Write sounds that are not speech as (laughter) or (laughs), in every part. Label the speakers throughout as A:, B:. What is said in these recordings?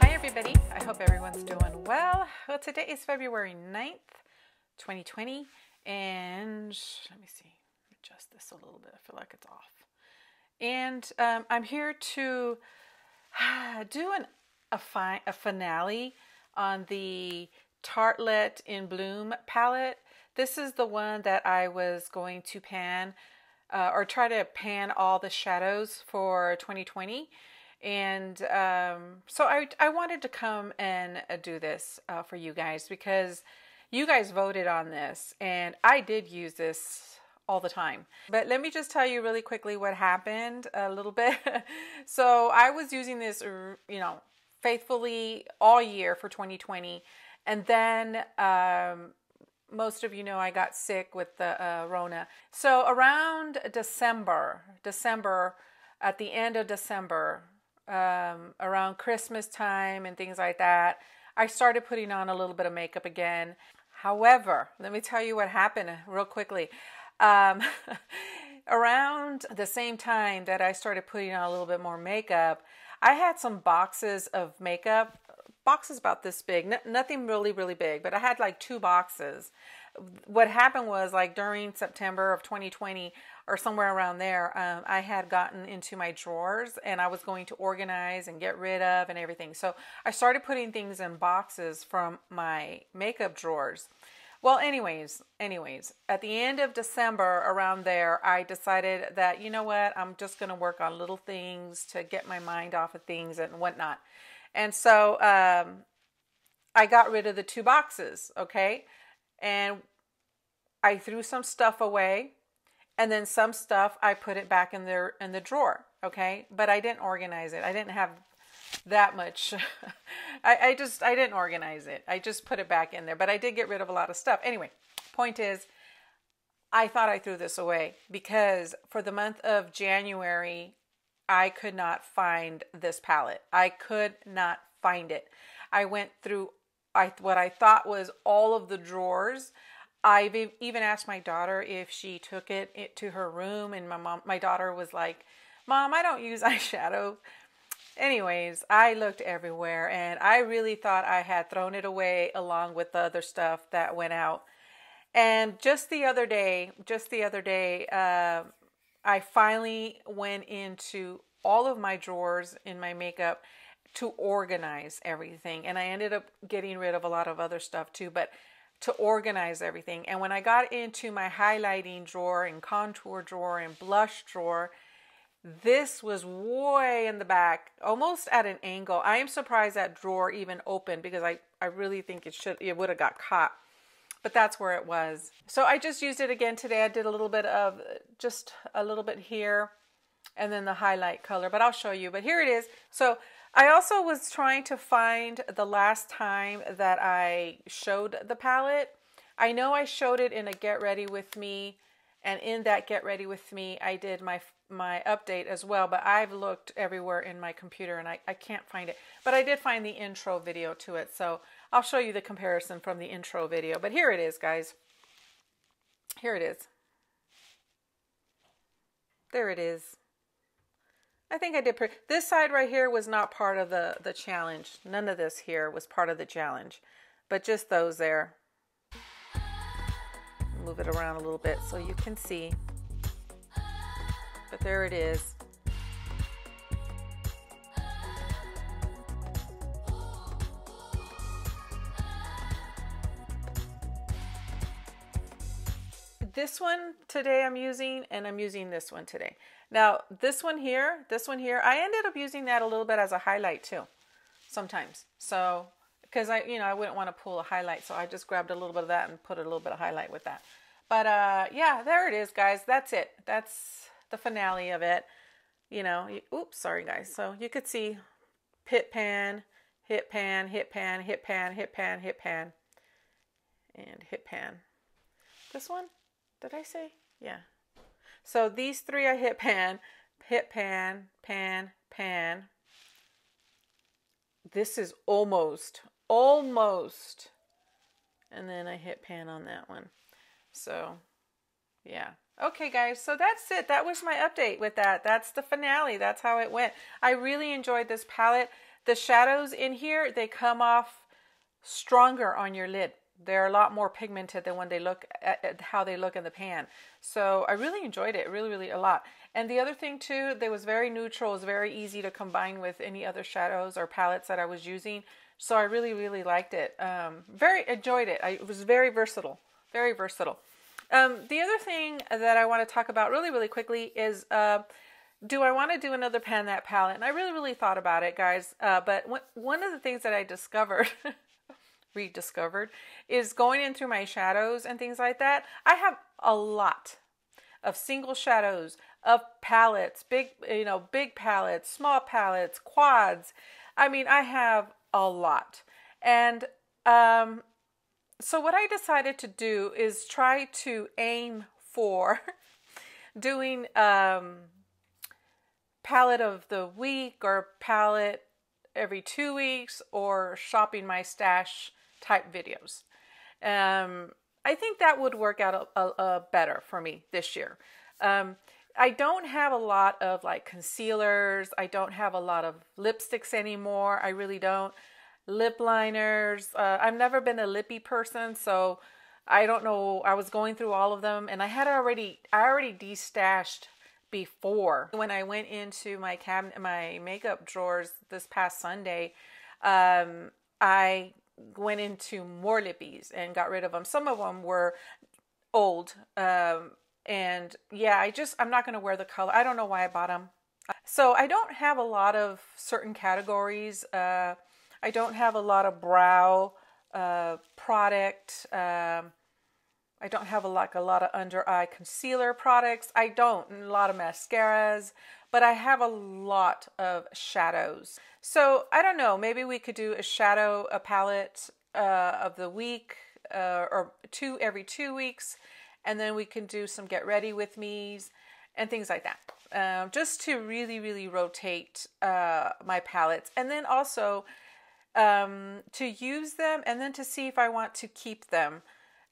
A: Hi everybody, I hope everyone's doing well. Well, today is February 9th, 2020, and let me see, adjust this a little bit. I feel like it's off. And um, I'm here to (sighs) do an, a, fi- a finale on the Tartelette in Bloom palette. This is the one that I was going to pan uh, or try to pan all the shadows for 2020. And um, so I, I wanted to come and uh, do this uh, for you guys because you guys voted on this and I did use this all the time. But let me just tell you really quickly what happened a little bit. (laughs) so I was using this, you know, faithfully all year for 2020. And then um, most of you know I got sick with the uh, Rona. So around December, December, at the end of December, um, around Christmas time and things like that, I started putting on a little bit of makeup again. However, let me tell you what happened real quickly. Um, (laughs) around the same time that I started putting on a little bit more makeup, I had some boxes of makeup, boxes about this big, N- nothing really, really big, but I had like two boxes. What happened was like during September of 2020 or somewhere around there, um, I had gotten into my drawers and I was going to organize and get rid of and everything. So I started putting things in boxes from my makeup drawers. Well, anyways, anyways, at the end of December, around there, I decided that, you know what, I'm just going to work on little things to get my mind off of things and whatnot. And so um, I got rid of the two boxes, okay? And I threw some stuff away, and then some stuff I put it back in there in the drawer, okay? But I didn't organize it. I didn't have that much. (laughs) I, I just I didn't organize it. I just put it back in there, but I did get rid of a lot of stuff. Anyway, point is, I thought I threw this away because for the month of January, I could not find this palette. I could not find it. I went through I what I thought was all of the drawers. I even asked my daughter if she took it, it to her room, and my mom, my daughter was like, "Mom, I don't use (laughs) eyeshadow." Anyways, I looked everywhere and I really thought I had thrown it away along with the other stuff that went out. And just the other day, just the other day, uh, I finally went into all of my drawers in my makeup to organize everything. And I ended up getting rid of a lot of other stuff too, but to organize everything. And when I got into my highlighting drawer and contour drawer and blush drawer, this was way in the back, almost at an angle. I am surprised that drawer even opened because I, I really think it should it would have got caught. But that's where it was. So I just used it again today. I did a little bit of just a little bit here and then the highlight color, but I'll show you. But here it is. So I also was trying to find the last time that I showed the palette. I know I showed it in a Get Ready With Me and in that Get Ready With Me, I did my my update as well, but I've looked everywhere in my computer and I, I can't find it. But I did find the intro video to it, so I'll show you the comparison from the intro video. But here it is, guys. Here it is. There it is. I think I did pretty. This side right here was not part of the, the challenge. None of this here was part of the challenge, but just those there move it around a little bit so you can see. But there it is. This one today I'm using, and I'm using this one today. Now, this one here, this one here, I ended up using that a little bit as a highlight too, sometimes. So because I, you know, I wouldn't want to pull a highlight, so I just grabbed a little bit of that and put a little bit of highlight with that. But uh, yeah, there it is, guys. That's it. That's the finale of it. You know, you, oops, sorry, guys. So you could see hit pan, hit pan, hit pan, hit pan, hit pan, hit pan, and hit pan. This one, did I say? Yeah. So these three I hit pan, hit pan, pan, pan. This is almost almost. And then I hit pan on that one. So, yeah. Okay, guys, so that's it. That was my update with that. That's the finale. That's how it went. I really enjoyed this palette. The shadows in here, they come off stronger on your lid. They're a lot more pigmented than when they look at, at how they look in the pan. So I really enjoyed it, really, really a lot. And the other thing too, they was very neutral. It was very easy to combine with any other shadows or palettes that I was using. So I really, really liked it. Um, very enjoyed it. I, it was very versatile, very versatile. Um, the other thing that I want to talk about really, really quickly is uh, do I want to do another pan that palette? And I really, really thought about it, guys. Uh, but one of the things that I discovered (laughs) rediscovered is going in through my shadows and things like that. I have a lot of single shadows of palettes, big, you know, big palettes, small palettes, quads. I mean, I have a lot. And um, so what I decided to do is try to aim for (laughs) doing um, palette of the week or palette every two weeks or shopping my stash type videos. Um, I think that would work out a, a, a better for me this year. Um, I don't have a lot of like concealers. I don't have a lot of lipsticks anymore. I really don't. Lip liners. Uh, I've never been a lippy person, so I don't know. I was going through all of them, and I had already I already destashed before when I went into my cabinet, my makeup drawers this past Sunday. Um, I went into more lippies and got rid of them. Some of them were old. Um, and yeah, I just, I'm not going to wear the color. I don't know why I bought them. So I don't have a lot of certain categories. Uh, I don't have a lot of brow uh, product. Um, I don't have a, like a lot of under eye concealer products. I don't, a lot of mascaras, but I have a lot of shadows. So I don't know, maybe we could do a shadow, a palette uh, of the week uh, or two every two weeks. And then we can do some get ready with me's and things like that. Um, just to really, really rotate uh, my palettes. And then also um, to use them and then to see if I want to keep them.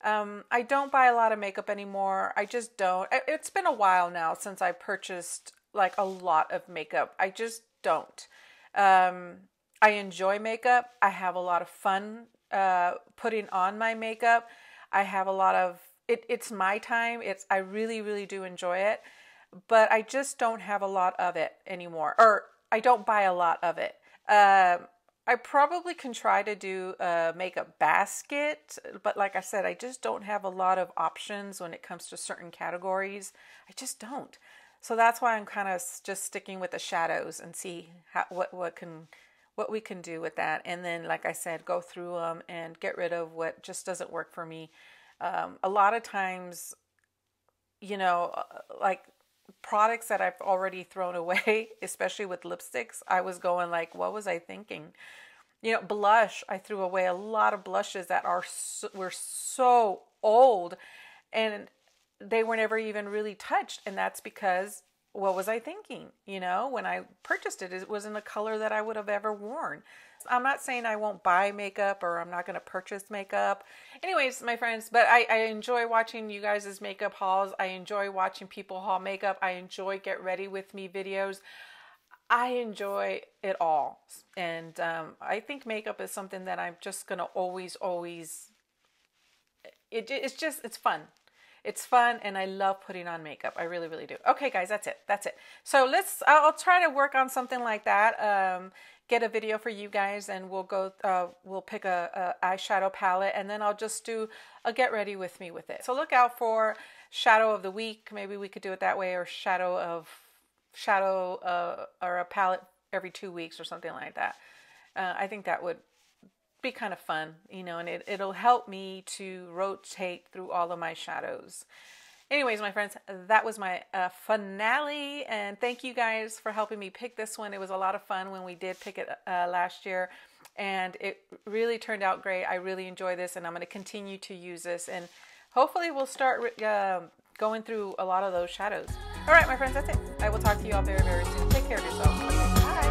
A: Um, I don't buy a lot of makeup anymore. I just don't. It's been a while now since I purchased like a lot of makeup. I just don't. Um, I enjoy makeup. I have a lot of fun uh, putting on my makeup. I have a lot of it. It's my time. It's I really really do enjoy it, but I just don't have a lot of it anymore, or I don't buy a lot of it. Um, I probably can try to do a makeup basket, but like I said, I just don't have a lot of options when it comes to certain categories. I just don't. So that's why I'm kind of just sticking with the shadows and see how, what what can what we can do with that. And then, like I said, go through them and get rid of what just doesn't work for me. Um, a lot of times, you know, uh, like products that I've already thrown (laughs) away, especially with lipsticks, I was going like, what was I thinking? You know, blush, I threw away a lot of blushes that are so, were so old and they were never even really touched. And that's because what was I thinking? You know, when I purchased it, it wasn't a color that I would have ever worn. I'm not saying I won't buy makeup or I'm not going to purchase makeup. Anyways, my friends, but I, I enjoy watching you guys' makeup hauls. I enjoy watching people haul makeup. I enjoy get ready with me videos. I enjoy it all. And um, I think makeup is something that I'm just going to always, always, it, it's just, it's fun. It's fun and I love putting on makeup. I really, really do. Okay, guys, that's it. That's it. So let's, I'll try to work on something like that. Um, get a video for you guys and we'll go, uh, we'll pick a, a eyeshadow palette and then I'll just do a get ready with me with it. So look out for shadow of the week. Maybe we could do it that way or shadow of, shadow uh, or a palette every two weeks or something like that. Uh, I think that would be kind of fun, you know, and it, it'll help me to rotate through all of my shadows. Anyways, my friends, that was my uh, finale, and thank you guys for helping me pick this one. It was a lot of fun when we did pick it uh, last year, and it really turned out great. I really enjoy this, and I'm going to continue to use this, and hopefully we'll start uh, going through a lot of those shadows. All right, my friends, that's it. I will talk to you all very, very soon. Take care of yourself. Bye.